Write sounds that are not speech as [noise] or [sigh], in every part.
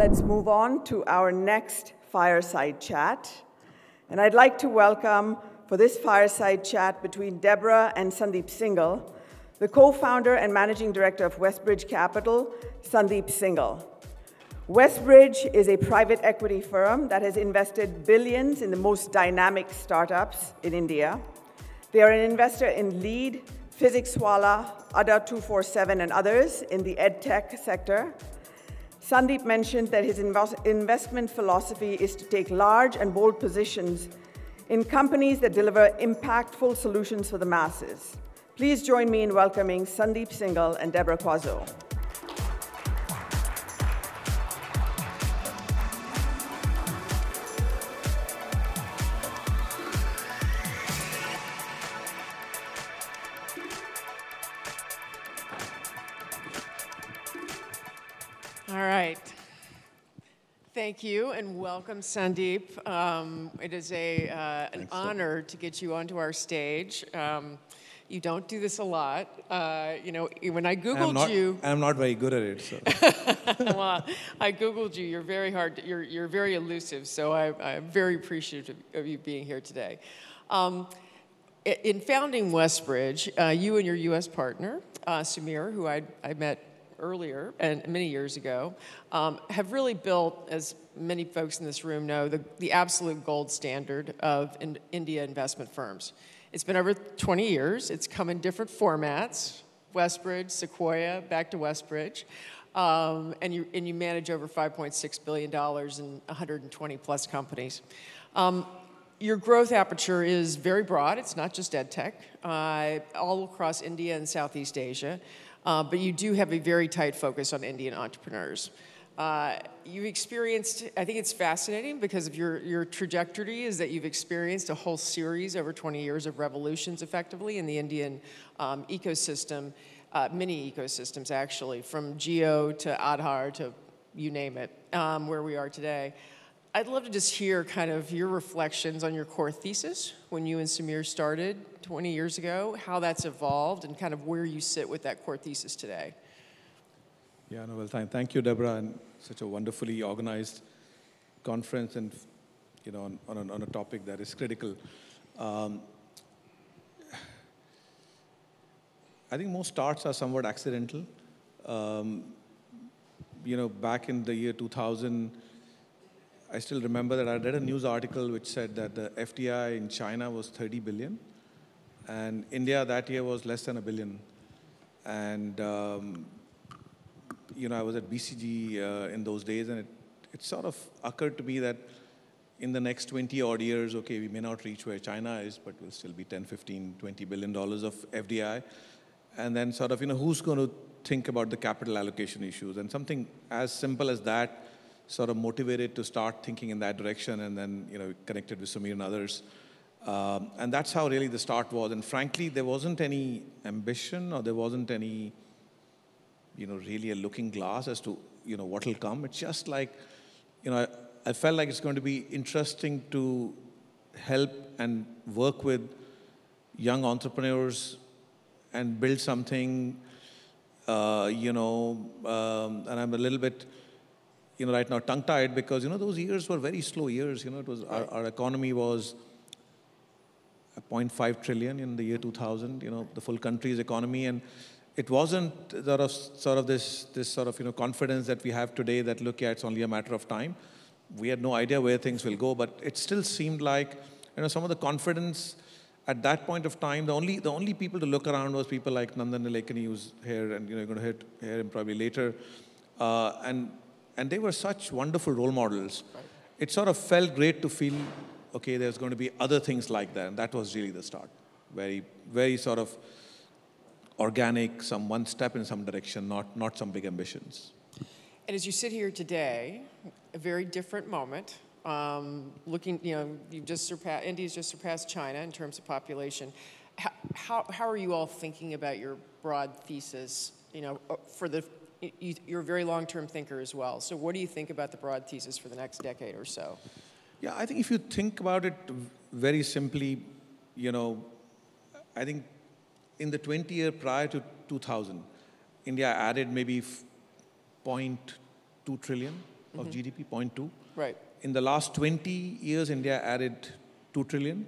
let's move on to our next fireside chat. And I'd like to welcome for this fireside chat between Deborah and Sandeep Singhal, the co-founder and managing director of Westbridge Capital, Sandeep Singhal. Westbridge is a private equity firm that has invested billions in the most dynamic startups in India. They are an investor in Lead, PhysicsWallah, Adda247, and others in the edtech sector. Sandeep mentioned that his investment philosophy is to take large and bold positions in companies that deliver impactful solutions for the masses. Please join me in welcoming Sandeep Singhal and Deborah Quazzo. Thank you and welcome, Sandeep. Um, it is a, uh, an honor to get you onto our stage. Um, you don't do this a lot. Uh, you know, when I Googled I'm not, you. I'm not very good at it. So. [laughs] well, I Googled you. You're very hard, to, you're, you're very elusive. So I, am very appreciative of you being here today. Um, in founding Westbridge, uh, you and your US partner, uh, Sumir, who I, I met earlier and many years ago, um, have really built, as many folks in this room know, the, the absolute gold standard of in India investment firms. It's been over 20 years. It's come in different formats, Westbridge, Sequoia, back to Westbridge. Um, and, you, and you manage over $5.6 billion in 120 plus companies. Um, your growth aperture is very broad. It's not just ed tech, uh, all across India and Southeast Asia. Uh, but you do have a very tight focus on Indian entrepreneurs. Uh, you've experienced, I think it's fascinating because of your, your trajectory is that you've experienced a whole series over 20 years of revolutions effectively in the Indian um, ecosystem, uh, many ecosystems actually, from Jio to Aadhaar to you name it, um, where we are today. I'd love to just hear kind of your reflections on your core thesis when you and Sumir started 20 years ago, how that's evolved, and kind of where you sit with that core thesis today. Yeah, no, well, thank you, Deborah, and such a wonderfully organized conference and, you know, on, on, a, on a topic that is critical. Um, I think most starts are somewhat accidental. Um, you know, back in the year 2000, I still remember that I read a news article which said that the FDI in China was 30 billion, and India that year was less than a billion. And um, you know, I was at BCG uh, in those days, and it, it sort of occurred to me that in the next 20 odd years, okay, we may not reach where China is, but we'll still be 10, 15, 20 billion dollars of FDI. And then sort of, you know, who's going to think about the capital allocation issues? And something as simple as that sort of motivated to start thinking in that direction and then, you know, connected with Sumir and others. Um, and that's how really the start was. And frankly, there wasn't any ambition or there wasn't any, you know, really a looking glass as to, you know, what will come. It's just like, you know, I, I felt like it's going to be interesting to help and work with young entrepreneurs and build something, uh, you know, um, and I'm a little bit, you know, right now tongue-tied because, you know, those years were very slow years. You know, it was our, our economy was 0.5 trillion in the year 2000, you know, the full country's economy. And it wasn't sort of, sort of this, this sort of, you know, confidence that we have today that, look, yeah, it's only a matter of time. We had no idea where things will go, but it still seemed like, you know, some of the confidence at that point of time, the only, the only people to look around was people like Nandan Nilekani, who's here, and, you know, you're going to hear, him probably later. Uh, and and they were such wonderful role models. It sort of felt great to feel, okay, there's going to be other things like that. And that was really the start. Very, very sort of organic, some one step in some direction, not, not some big ambitions. And as you sit here today, a very different moment. Um, looking, you know, you've just surpassed, India's just surpassed China in terms of population. How, how, how are you all thinking about your broad thesis, you know, for the you, are a very long-term thinker as well. So what do you think about the broad thesis for the next decade or so? Yeah, I think if you think about it very simply, you know, I think in the 20 year prior to 2000, India added maybe 0.2 trillion. of mm-hmm. GDP, 0.2. Right. In the last 20 years, India added 2 trillion,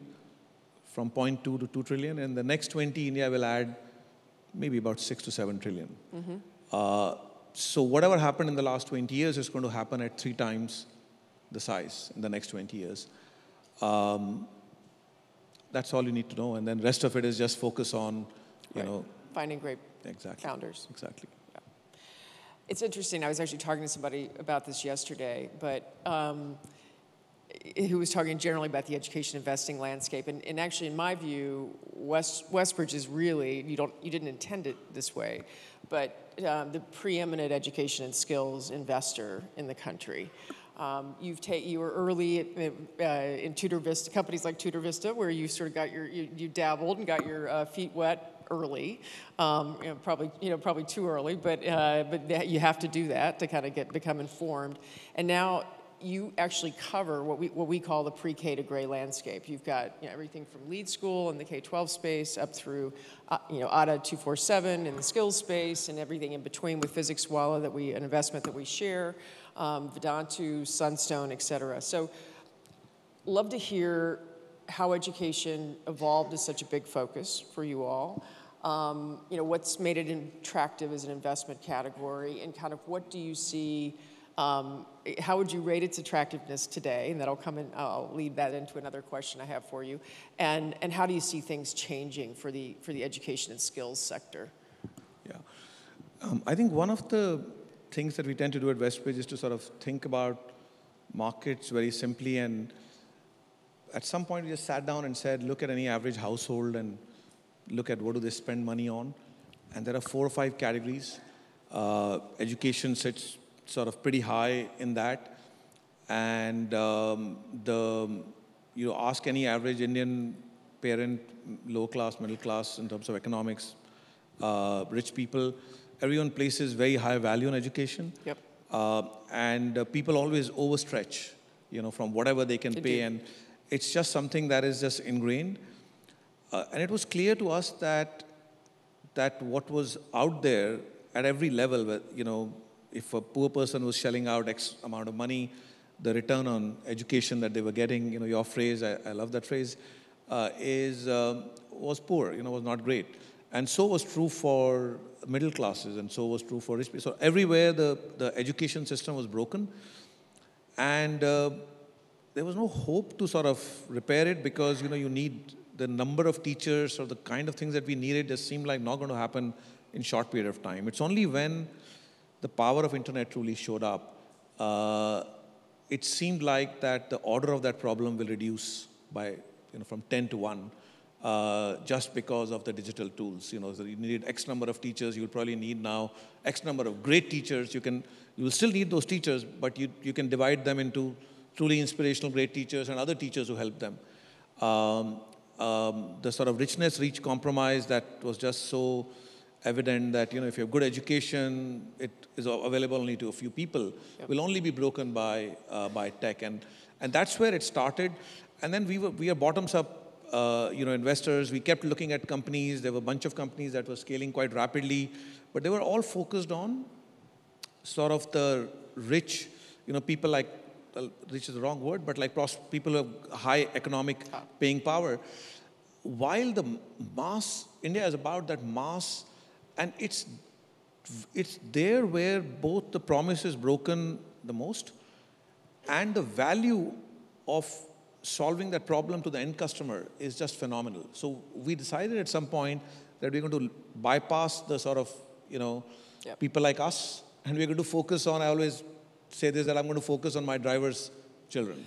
from 0.2 to 2 trillion. In the next 20, India will add maybe about 6 to 7 trillion. Mm-hmm. Uh, so whatever happened in the last 20 years is going to happen at three times the size in the next 20 years. Um, that's all you need to know, and then rest of it is just focus on, you Right. know, Finding great exactly. founders. Exactly. It's interesting. I was actually talking to somebody about this yesterday, but um, who was talking generally about the education investing landscape. And, and actually, in my view, West, Westbridge is really you don't you didn't intend it this way, but um, the preeminent education and skills investor in the country. Um, you've ta- you were early uh, in TutorVista, companies like TutorVista, where you sort of got your you, you dabbled and got your uh, feet wet early. Um, you know, probably you know probably too early, but uh, but you have to do that to kind of get become informed. And now you actually cover what we what we call the pre-K to gray landscape. You've got you know, everything from lead school in the K-12 space up through uh, you know Adda 247 in the skills space and everything in between with Physics Wallah that we an investment that we share, um, Vedantu, Sunstone, et cetera. So love to hear how education evolved as such a big focus for you all. Um, you know, what's made it attractive as an investment category, and kind of what do you see? Um, how would you rate its attractiveness today? And that'll come in. I'll lead that into another question I have for you. And and how do you see things changing for the for the education and skills sector? Yeah. Um, I think one of the things that we tend to do at Westbridge is to sort of think about markets very simply. And at some point, we just sat down and said, look at any average household and look at what do they spend money on. And there are four or five categories. Uh, education sits sort of pretty high in that. And um, the, you know, ask any average Indian parent, low class, middle class in terms of economics, uh, rich people, everyone places very high value on education. Yep. Uh, and uh, people always overstretch, you know, from whatever they can They pay. And it's just something that is just ingrained. Uh, and it was clear to us that that what was out there at every level, you know, if a poor person was shelling out X amount of money, the return on education that they were getting, you know, your phrase, I, I love that phrase, uh, is um, was poor, you know, was not great. And so was true for middle classes, and so was true for rich people. So everywhere the, the education system was broken, and uh, there was no hope to sort of repair it because you know you need the number of teachers or the kind of things that we needed just seemed like not going to happen in short period of time. It's only when the power of internet truly showed up, uh, it seemed like that the order of that problem will reduce by you know from 10 to 1 uh, just because of the digital tools. You know, so you needed X number of teachers. You'll probably need now X number of great teachers. You can, you will still need those teachers, but you, you can divide them into truly inspirational great teachers and other teachers who help them. Um, um, the sort of richness reach compromise that was just so evident that you know if you have good education, it is available only to a few people. Will only be broken by uh, by tech, and and that's where it started. And then we were we are bottoms up uh, you know, investors. We kept looking at companies. There were a bunch of companies that were scaling quite rapidly, but they were all focused on sort of the rich, you know, people like, well, rich is the wrong word, but like pros- people who have high economic paying power. While the mass, India is about that mass, and it's, it's there where both the promise is broken the most and the value of solving that problem to the end customer is just phenomenal. So we decided at some point that we're going to bypass the sort of, you know, Yep. people like us, and we're going to focus on, I always say this, that I'm going to focus on my driver's children.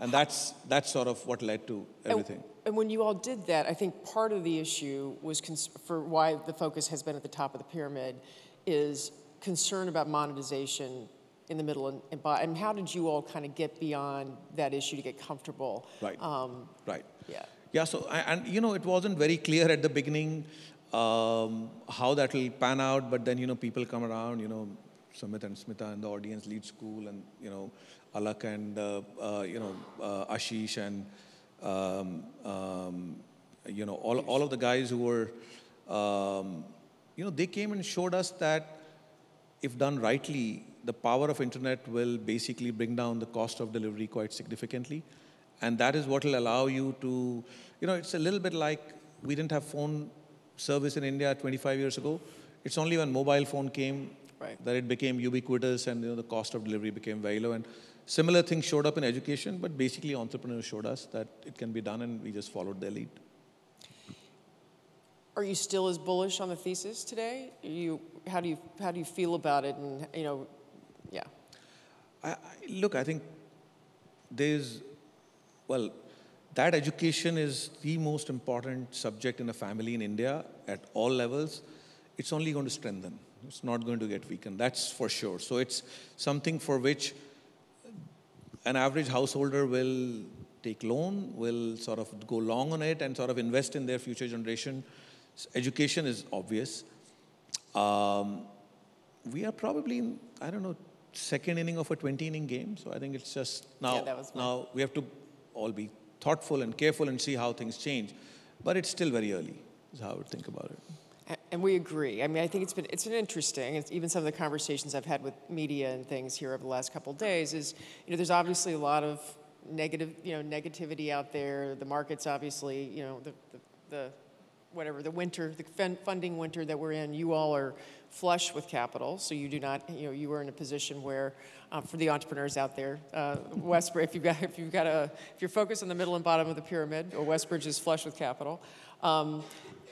And that's, that's sort of what led to And- everything. And, when you all did that, I think part of the issue was cons- for why the focus has been at the top of the pyramid is concern about monetization in the middle and, and, by, and how did you all kind of get beyond that issue to get comfortable? Right. Um, Right. yeah. Yeah, so, I- and you know, it wasn't very clear at the beginning um, how that will pan out, but then, you know, people come around, you know, Sumeet and Smita in the audience lead school, and, you know, Alakh and, uh, uh, you know, uh, Ashish and, um, um, you know, all, all of the guys who were, um, you know, they came and showed us that if done rightly, the power of internet will basically bring down the cost of delivery quite significantly. And that is what will allow you to, you know, it's a little bit like we didn't have phone service in India 25 years ago. It's only when mobile phone came right. that it became ubiquitous and you know, the cost of delivery became very low. And similar things showed up in education, but basically entrepreneurs showed us that it can be done and we just followed their lead. Are you still as bullish on the thesis today? you, how, do you, how do you feel about it? And, you know, yeah. I, I, look, I think there's, well, that education is the most important subject in a family in India at all levels. It's only going to strengthen. It's not going to get weakened. That's for sure. So it's something for which an average householder will take loan, will sort of go long on it and sort of invest in their future generation. Education is obvious. Um, we are probably in, I don't know, second inning of a 20 inning game. So I think it's just now, yeah, now we have to all be thoughtful and careful and see how things change. But it's still very early, is how I would think about it. And we agree. I mean, I think it's been it's been interesting. It's even some of the conversations I've had with media and things here over the last couple of days is, you know, there's obviously a lot of negative, you know, negativity out there. The market's obviously, you know, the, the, the whatever the winter, the funding winter that we're in. You all are flush with capital, so you do not, you know, you are in a position where um, for the entrepreneurs out there. Uh, Westbridge, if you've got, if you've got a, if you're focused on the middle and bottom of the pyramid, or Westbridge is flush with capital. Um,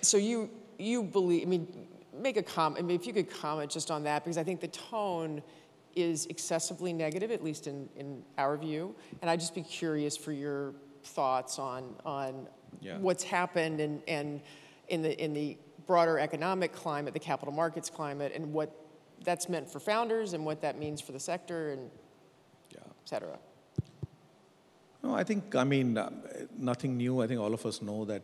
so you, you believe, I mean, make a comment, I mean, if you could comment just on that, because I think the tone is excessively negative, at least in, in our view. And I'd just be curious for your thoughts on, on yeah. what's happened and, and in, the, in the broader economic climate, the capital markets climate, and what that's meant for founders and what that means for the sector and yeah. et cetera. No, I think, I mean, uh, nothing new. I think all of us know that,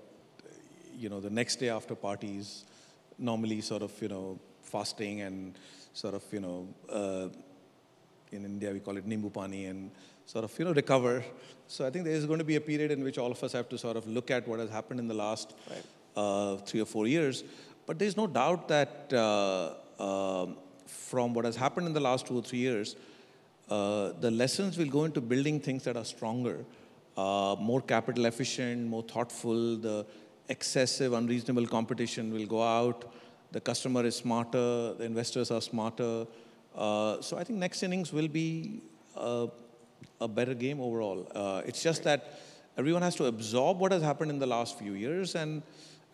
you know, the next day after parties, normally sort of, you know, fasting and sort of, you know, uh, in India we call it nimbu pani and sort of, you know, recover. So I think there is going to be a period in which all of us have to sort of look at what has happened in the last right. uh, three or four years. But there's no doubt that uh, um, from what has happened in the last two or three years, uh, the lessons will go into building things that are stronger, uh, more capital efficient, more thoughtful. The excessive, unreasonable competition will go out. The customer is smarter. The investors are smarter. Uh, so I think next innings will be a, a better game overall. Uh, it's just that everyone has to absorb what has happened in the last few years and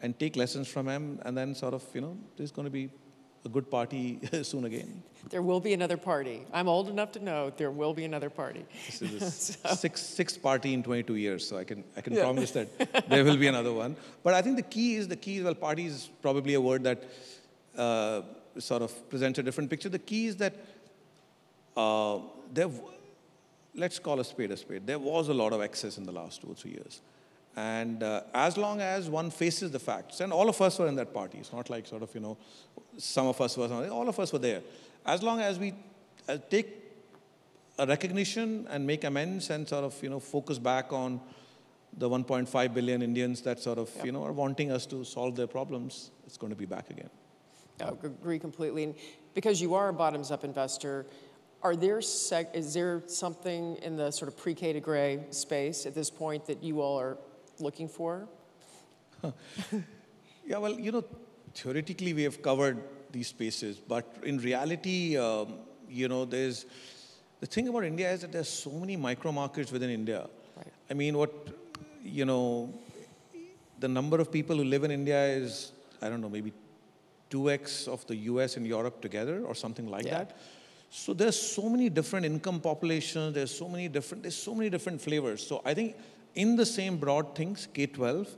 and take lessons from them, and then sort of you know there's going to be a good party [laughs] soon again. There will be another party. I'm old enough to know there will be another party. This is so. [laughs] sixth, sixth party in 22 years, so I can, I can yeah. promise that [laughs] there will be another one. But I think the key is, the key is, well, party is probably a word that uh, sort of presents a different picture. The key is that uh, there, let's call a spade a spade. There was a lot of excess in the last two or three years. And uh, as long as one faces the facts, and all of us were in that party, it's not like sort of, you know, some of us were, all of us were there. As long as we uh, take a recognition and make amends and sort of, you know, focus back on the 1.5 billion Indians that sort of, you know, are wanting us to solve their problems, it's going to be back again. I agree completely. And because you are a bottoms-up investor, are there is there something in the sort of pre-K to gray space at this point that you all are looking for? [laughs] yeah, well, you know, theoretically we have covered these spaces, but in reality, um, you know, there's the thing about India is that there's so many micro markets within India. Right. I mean, what you know, the number of people who live in India is I don't know, maybe 2x of the US and Europe together or something like yeah. that. So there's so many different income populations, there's so many different, there's so many different flavors. So I think in the same broad things, K-12,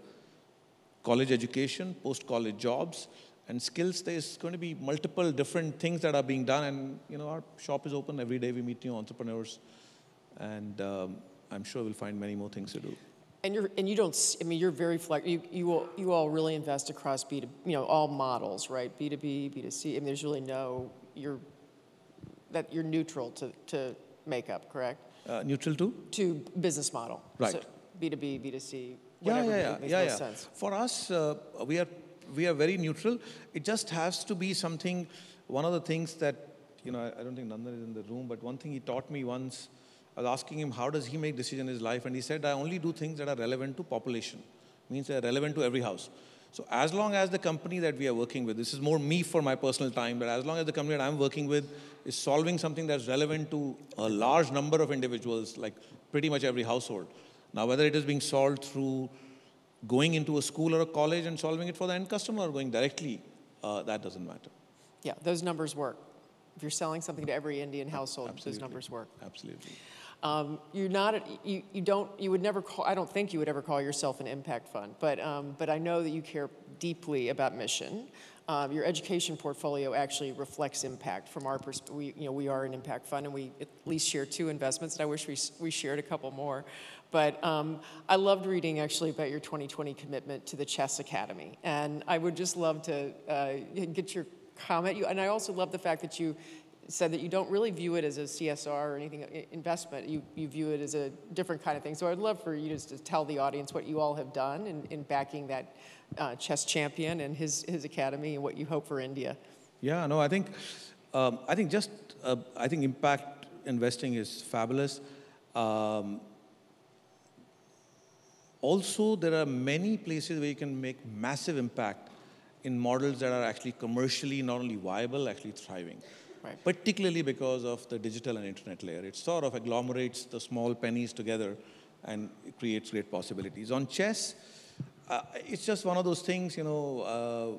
college education, post-college jobs, and skills, there's going to be multiple different things that are being done. And, you know, our shop is open every day. We meet new entrepreneurs. And um, I'm sure we'll find many more things to do. And you're and you don't. I mean, you're very flex. You you all, you all really invest across B to you know all models, right? B to B, B to C. I mean, there's really no you're that you're neutral to to makeup, correct? Uh, neutral to to business model. Right. So, B2B, B2C, yeah, yeah, yeah, yeah, yeah. For us, uh, we are we are very neutral. It just has to be something. One of the things that you know, I, I don't think Nandan is in the room, but one thing he taught me once, I was asking him how does he make decisions in his life, and he said, I only do things that are relevant to population, means they're relevant to every house. So as long as the company that we are working with, this is more me for my personal time, but as long as the company that I'm working with is solving something that's relevant to a large number of individuals, like pretty much every household. Now, whether it is being solved through going into a school or a college and solving it for the end customer or going directly, uh, that doesn't matter. Yeah, those numbers work. If you're selling something to every Indian household, Absolutely. those numbers work. Absolutely. Um, you're not, you, you don't, you would never call, I don't think you would ever call yourself an impact fund, but, um, but I know that you care deeply about mission. Um, your education portfolio actually reflects impact from our perspective. We, you know, we are an impact fund and we at least share two investments, and I wish we, we shared a couple more. But um, I loved reading actually about your 2020 commitment to the Chess Academy. And I would just love to uh, get your comment. You, and I also love the fact that you said that you don't really view it as a CSR or anything investment. You, you view it as a different kind of thing. So I'd love for you just to tell the audience what you all have done in, in backing that uh, chess champion and his, his academy and what you hope for India. Yeah, no, I think, um, I think just, uh, I think impact investing is fabulous. Um, also, there are many places where you can make massive impact in models that are actually commercially not only viable, actually thriving. Right. Particularly because of the digital and internet layer. It sort of agglomerates the small pennies together and creates great possibilities. On chess, uh, it's just one of those things, you know, uh,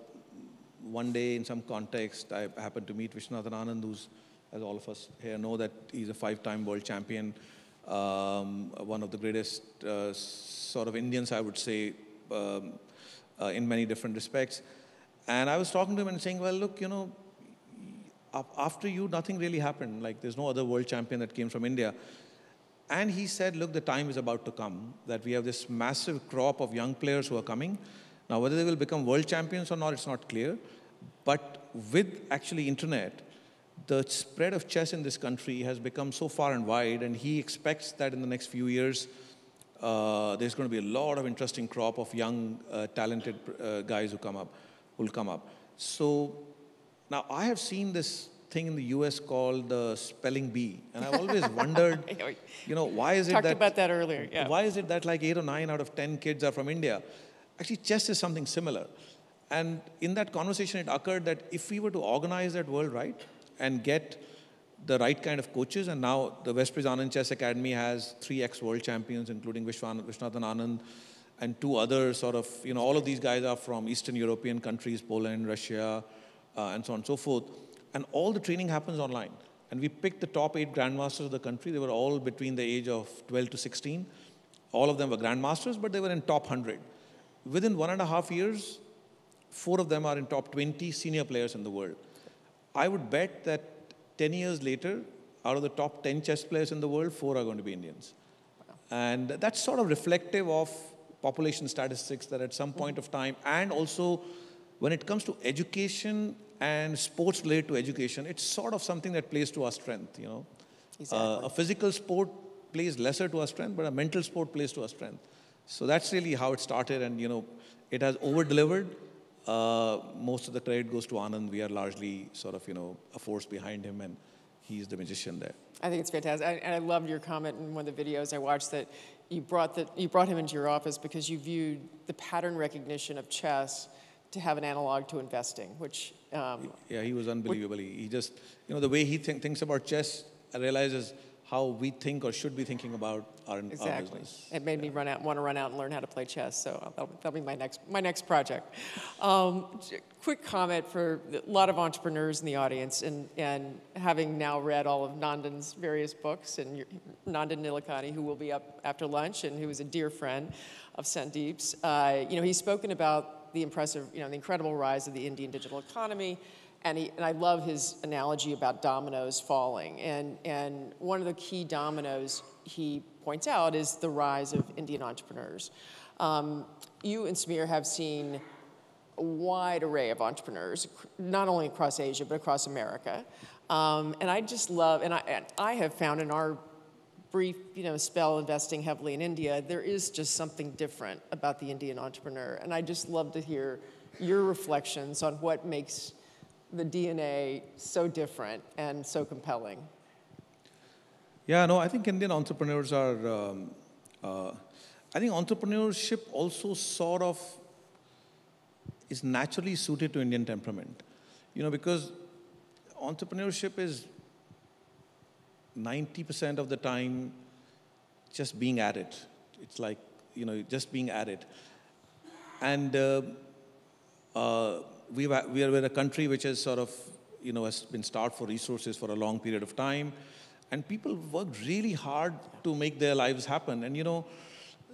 one day in some context, I happened to meet Viswanathan Anand, who's, as all of us here know, that he's a five-time world champion, um, one of the greatest uh, sort of Indians, I would say, um, uh, in many different respects. And I was talking to him and saying, well, look, you know, after you, nothing really happened. Like, there's no other world champion that came from India. And he said, look, the time is about to come, that we have this massive crop of young players who are coming. Now, whether they will become world champions or not, it's not clear. But with actually internet, the spread of chess in this country has become so far and wide, and he expects that in the next few years, uh, there's going to be a lot of interesting crop of young, uh, talented uh, guys who come up, will come up. So now I have seen this thing in the U.S. called the spelling bee, and I've always wondered, [laughs] you know, why is it Talked that about that earlier? Yeah. Why is it that like eight or nine out of ten kids are from India? Actually, chess is something similar. And in that conversation, it occurred that if we were to organize that world right and get the right kind of coaches, and now the Westbridge Anand Chess Academy has three ex-world champions, including Vishwan, Viswanathan Anand, and two other sort of, you know, all of these guys are from Eastern European countries, Poland, Russia, uh, and so on and so forth. And all the training happens online. And we picked the top eight grandmasters of the country. They were all between the age of 12 to 16. All of them were grandmasters, but they were in top 100. Within one and a half years, four of them are in top 20 senior players in the world. I would bet that 10 years later, out of the top 10 chess players in the world, four are going to be Indians. And that's sort of reflective of population statistics that at some point of time, and also when it comes to education and sports related to education, it's sort of something that plays to our strength, you know. Exactly. Uh, a physical sport plays lesser to our strength, but a mental sport plays to our strength. So that's really how it started, and you know, it has over-delivered. Uh, most of the credit goes to Anand. We are largely sort of, you know, a force behind him, and he's the magician there. I think it's fantastic, I, and I loved your comment in one of the videos I watched that you brought the, you brought him into your office because you viewed the pattern recognition of chess to have an analog to investing, which um, yeah, he was unbelievable. He just, you know, the way he think, thinks about chess, realizes how we think or should be thinking about our, exactly. our business. It made yeah. me run out, want to run out and learn how to play chess. So that'll, that'll be my next, my next project. Um, quick comment for a lot of entrepreneurs in the audience, and, and having now read all of Nandan's various books, and Nandan Nilekani, who will be up after lunch, and who is a dear friend of Sandeep's, uh, you know, he's spoken about the impressive, you know, the incredible rise of the Indian digital economy, and, he, and I love his analogy about dominoes falling. And, and one of the key dominoes he points out is the rise of Indian entrepreneurs. Um, you and Sumir have seen a wide array of entrepreneurs, not only across Asia, but across America. Um, and I just love, and I, and I have found in our brief you know, spell investing heavily in India, there is just something different about the Indian entrepreneur. And I just love to hear your reflections on what makes the DNA so different and so compelling? Yeah, no, I think Indian entrepreneurs are, um, uh, I think entrepreneurship also sort of is naturally suited to Indian temperament. You know, because entrepreneurship is 90% of the time just being at it. It's like, you know, just being at it. And uh, uh, we, we are a country which has sort of, you know, has been starved for resources for a long period of time. And people worked really hard to make their lives happen. And, you know,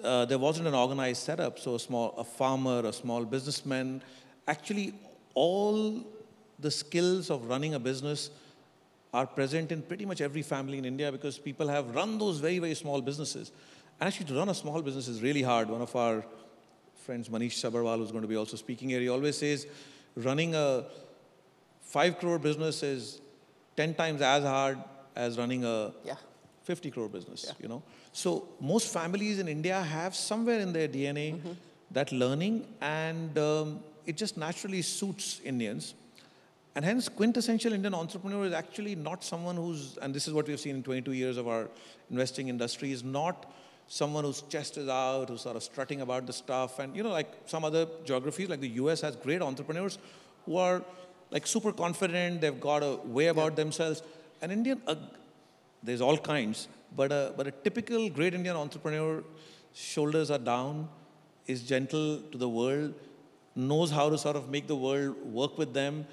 uh, there wasn't an organized setup. So a small, a farmer, a small businessman, actually all the skills of running a business are present in pretty much every family in India because people have run those very, very small businesses. And actually, to run a small business is really hard. One of our friends, Manish Sabharwal, who's going to be also speaking here, he always says running a five crore business is 10 times as hard as running a yeah. 50 crore business, yeah. you know. So most families in India have somewhere in their DNA mm-hmm. that learning and um, it just naturally suits Indians. And hence, quintessential Indian entrepreneur is actually not someone who's, and this is what we've seen in 22 years of our investing industry, is not someone whose chest is out, who's sort of strutting about the stuff. And, you know, like some other geographies, like the US has great entrepreneurs who are like super confident, they've got a way about yeah. themselves. An Indian, uh, there's all kinds, but a, but a typical great Indian entrepreneur, shoulders are down, is gentle to the world, knows how to sort of make the world work with them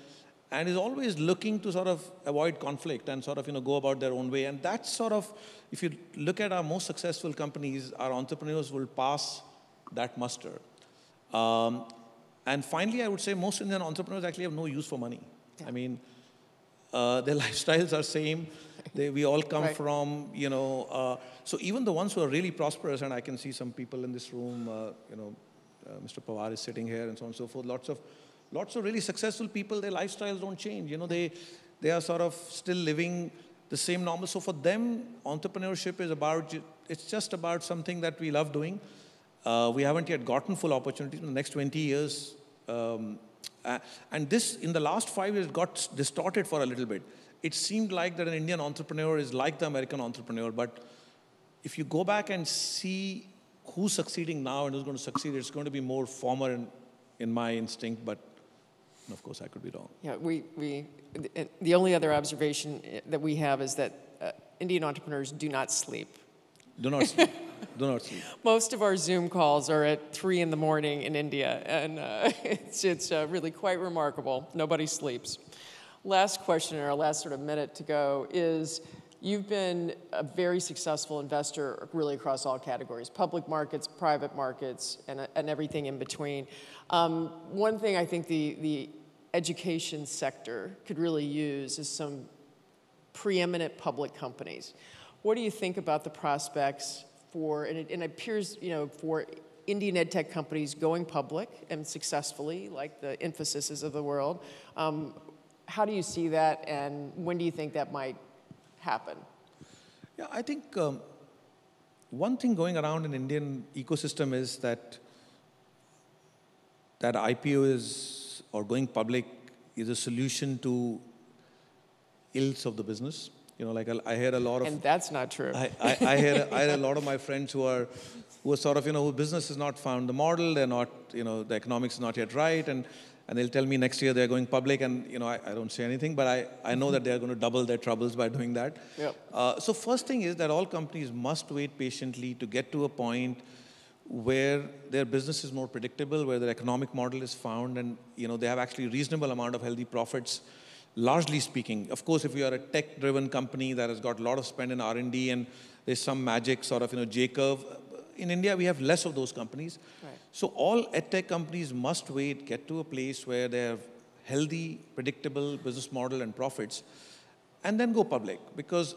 and is always looking to sort of avoid conflict and sort of you know go about their own way and that's sort of if you look at our most successful companies our entrepreneurs will pass that muster um, and finally i would say most indian entrepreneurs actually have no use for money yeah. i mean uh, their [laughs] lifestyles are same they, we all come right. from you know uh, so even the ones who are really prosperous and i can see some people in this room uh, you know uh, mr pawar is sitting here and so on and so forth lots of lots of really successful people, their lifestyles don't change. You know, they, they are sort of still living the same normal. So for them, entrepreneurship is about, it's just about something that we love doing. Uh, we haven't yet gotten full opportunities in the next 20 years. Um, uh, and this, in the last five years, got distorted for a little bit. It seemed like that an Indian entrepreneur is like the American entrepreneur, but if you go back and see who's succeeding now and who's going to succeed, it's going to be more former in, in my instinct, but of course, I could be wrong. Yeah, we, we, the only other observation that we have is that uh, Indian entrepreneurs do not sleep. Do not sleep. do not sleep. [laughs] Most of our Zoom calls are at three in the morning in India, and uh, [laughs] it's, it's uh, really quite remarkable. Nobody sleeps. Last question, in our last sort of minute to go, is You've been a very successful investor really across all categories, public markets, private markets, and, and everything in between. Um, one thing I think the, the education sector could really use is some preeminent public companies. What do you think about the prospects for, and it, and it appears, you know, for Indian ed tech companies going public and successfully, like the Infosys of the world? Um, how do you see that, and when do you think that might happen? Yeah, I think um, one thing going around in Indian ecosystem is that that IPO is or going public is a solution to ills of the business. You know, like I, hear a lot of, and that's not true. I, I, I hear I hear a lot of my friends who are who are sort of you know whose business has not found the model. They're not you know the economics is not yet right, and and they'll tell me next year they're going public and you know I, I don't say anything but I, I know that they're going to double their troubles by doing that yep. Uh, so first thing is that all companies must wait patiently to get to a point where their business is more predictable where their economic model is found and you know they have actually reasonable amount of healthy profits largely speaking of course if you are a tech driven company that has got a lot of spend in r&d and there's some magic sort of you know j curve in india we have less of those companies right. So all edtech companies must wait, get to a place where they have healthy, predictable business model and profits, and then go public. Because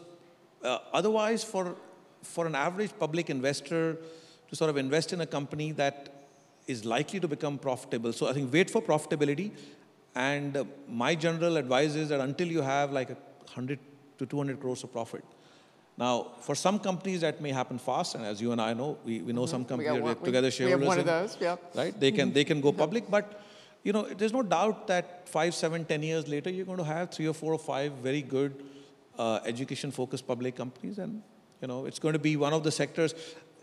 uh, otherwise, for, for an average public investor to sort of invest in a company that is likely to become profitable, so I think wait for profitability. And uh, my general advice is that until you have like a 100 to 200 crores of profit, now, for some companies, that may happen fast, and as you and I know, we, we know mm-hmm. some companies one, together shareholders. We have one of those, yeah. Right? They can, they can go public, but you know, there's no doubt that five, seven, ten years later, you're going to have three or four or five very good uh, education-focused public companies, and you know, it's going to be one of the sectors.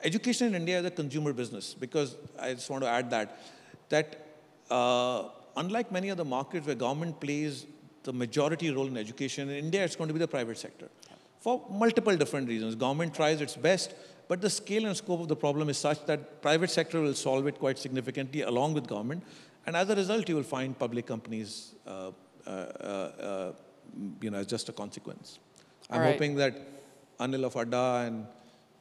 Education in India is a consumer business because I just want to add that that uh, unlike many other markets where government plays the majority role in education, in India it's going to be the private sector for multiple different reasons. Government tries its best, but the scale and scope of the problem is such that private sector will solve it quite significantly along with government. And as a result, you will find public companies, uh, uh, uh, you know, as just a consequence. I'm right. hoping that Anil of Adda and,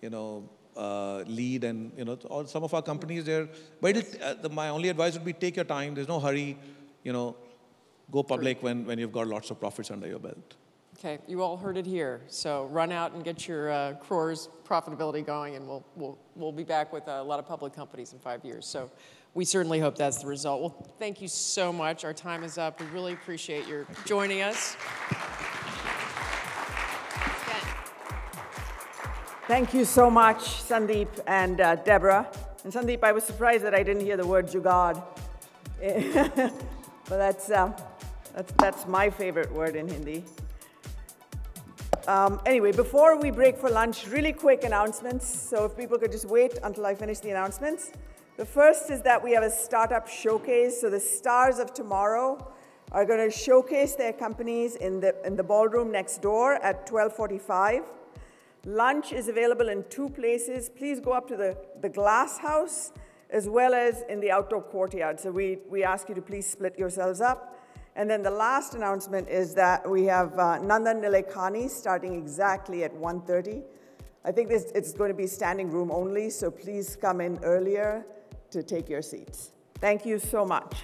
you know, uh, lead and, you know, all, some of our companies there. But uh, the, my only advice would be take your time. There's no hurry, you know, go public when, when you've got lots of profits under your belt. Okay, you all heard it here. So run out and get your uh, Crores profitability going, and we'll, we'll, we'll be back with a lot of public companies in five years. So we certainly hope that's the result. Well, thank you so much. Our time is up. We really appreciate your joining us. Thank you so much, Sandeep and uh, Deborah. And Sandeep, I was surprised that I didn't hear the word jugaad. but that's, uh, that's, that's my favorite word in Hindi. Um, anyway, before we break for lunch, really quick announcements. So if people could just wait until I finish the announcements. The first is that we have a startup showcase. So the stars of tomorrow are going to showcase their companies in the, in the ballroom next door at 1245. Lunch is available in two places. Please go up to the, the glass house as well as in the outdoor courtyard. So we, we ask you to please split yourselves up. And then the last announcement is that we have uh, Nandan Nilekani starting exactly at 1.30. I think this, it's going to be standing room only, so please come in earlier to take your seats. Thank you so much.